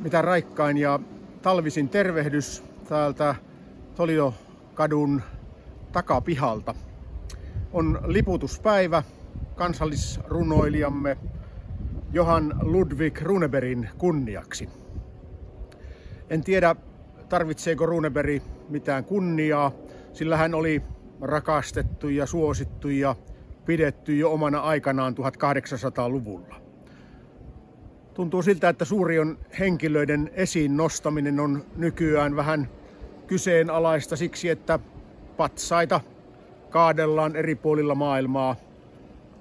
mitä raikkain ja talvisin tervehdys täältä Toliokadun takapihalta. On liputuspäivä kansallisrunoilijamme Johan Ludwig Runeberin kunniaksi. En tiedä, tarvitseeko Runeberg mitään kunniaa, sillä hän oli rakastettu ja suosittu ja pidetty jo omana aikanaan 1800-luvulla. Tuntuu siltä, että suuri on henkilöiden esiin nostaminen on nykyään vähän kyseenalaista siksi, että patsaita kaadellaan eri puolilla maailmaa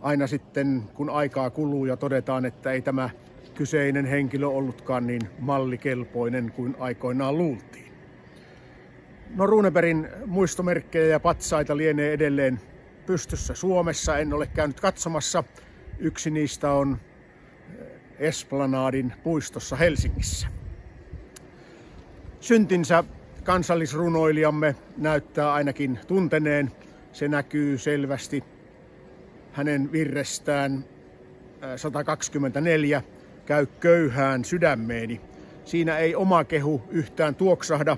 aina sitten, kun aikaa kuluu ja todetaan, että ei tämä kyseinen henkilö ollutkaan niin mallikelpoinen kuin aikoinaan luultiin. No Runeberin muistomerkkejä ja patsaita lienee edelleen pystyssä Suomessa. En ole käynyt katsomassa. Yksi niistä on Esplanadin puistossa Helsingissä. Syntinsä kansallisrunoilijamme näyttää ainakin tunteneen. Se näkyy selvästi hänen virrestään 124 käy köyhään sydämeeni. Siinä ei oma kehu yhtään tuoksahda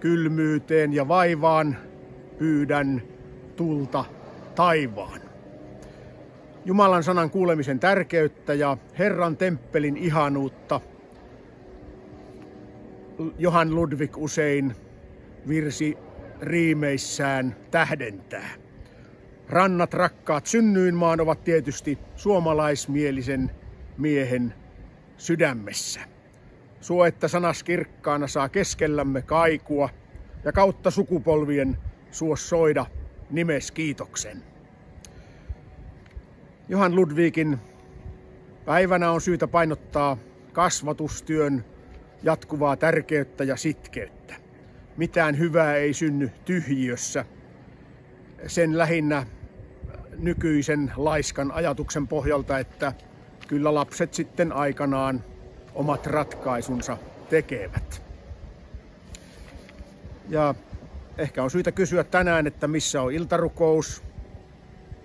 kylmyyteen ja vaivaan pyydän tulta taivaan. Jumalan sanan kuulemisen tärkeyttä ja Herran temppelin ihanuutta Johan Ludwig usein virsi riimeissään tähdentää. Rannat rakkaat synnyinmaan ovat tietysti suomalaismielisen miehen sydämessä. Suo, että sanas kirkkaana saa keskellämme kaikua ja kautta sukupolvien suo soida nimes kiitoksen. Johan Ludwigin päivänä on syytä painottaa kasvatustyön jatkuvaa tärkeyttä ja sitkeyttä. Mitään hyvää ei synny tyhjiössä. Sen lähinnä nykyisen laiskan ajatuksen pohjalta, että kyllä lapset sitten aikanaan omat ratkaisunsa tekevät. Ja ehkä on syytä kysyä tänään, että missä on iltarukous,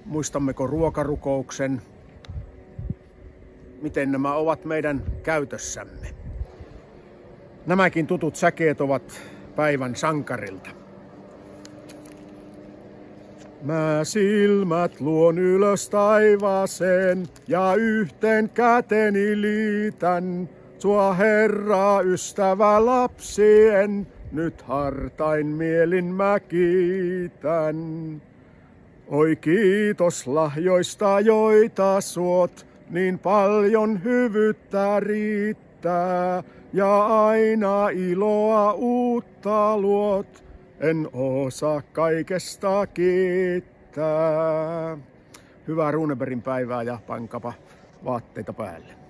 muistammeko ruokarukouksen, miten nämä ovat meidän käytössämme. Nämäkin tutut säkeet ovat päivän sankarilta. Mä silmät luon ylös taivaaseen ja yhteen käteni liitän. Sua Herra ystävä lapsien, nyt hartain mielin mä kiitän. Oi kiitos lahjoista, joita suot, niin paljon hyvyyttä riittää. Ja aina iloa uutta luot, en osaa kaikesta kiittää. Hyvää Runeberin päivää ja pankapa vaatteita päälle.